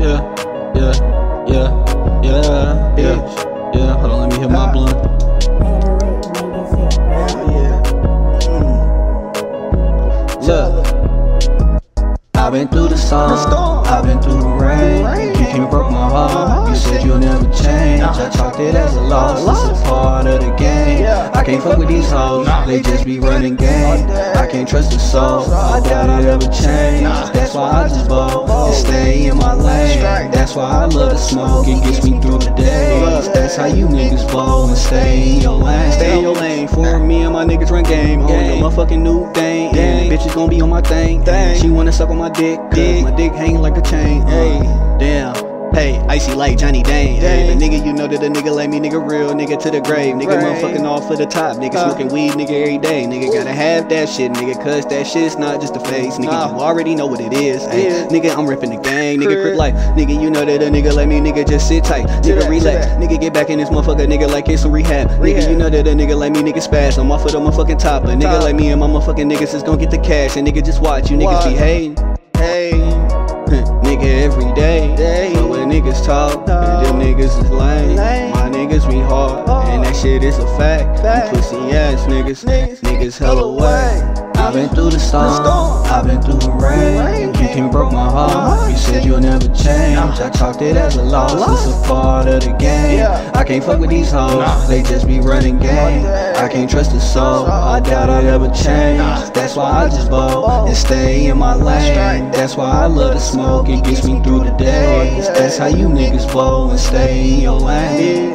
yeah, yeah, yeah, yeah, yeah, yeah. Hold on, let me hit my blunt. Look, I've been through the storm, I've been through the rain. You came and broke my heart. You said you'll never change. I chalked it as a loss. It's a part of the game. I can't fuck with these hoes. They just be running game. I can't trust a soul. I doubt it ever change. That's why I just bowl and stay in my lane. That's why I love to smoke. It gets me through the days. That's how you niggas bowl and stay in your lane. Stay in your lane. For me and my niggas run game. On your motherfucking new thing. And bitches gon' be on my thing. She wanna suck on my dick. Cause my dick hanging like a chain. Uh. Hey, damn. Hey, icy like Johnny Dang. Hey, the nigga, you know that a nigga like me, nigga real, nigga to the grave. Nigga motherfucking off for the top. Nigga smoking weed, nigga every day. Nigga gotta have that shit, nigga, cause that shit's not just a face. Nigga, you already know what it is. Hey, nigga, I'm ripping the gang. Nigga, quick life. Nigga, you know that a nigga like me, nigga, just sit tight. Nigga, relax. Nigga, get back in this motherfucker, nigga, like it's some rehab. Nigga, you know that a nigga like me, nigga, spaz. I'm off of the motherfucking top. A nigga like me and my motherfucking niggas is gonna get the cash. And nigga, just watch. You niggas be hating. Hey, every day. But when niggas talk, and them niggas is lame. My niggas be hard, and that shit is a fact. You pussy ass niggas, niggas hella whack. I've been through the storm, I've been through the rain. You came broke my heart, you said you'll never change. I chalked it as a loss, it's a part of the game. I can't fuck with these hoes, they just be running game. I can't trust a soul, oh I doubt I'll ever change. That's why I just bowl and stay in my lane. That's why I love to smoke, it gets me through the days. That's how you niggas bowl and stay in your lane.